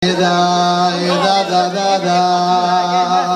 da da da da da.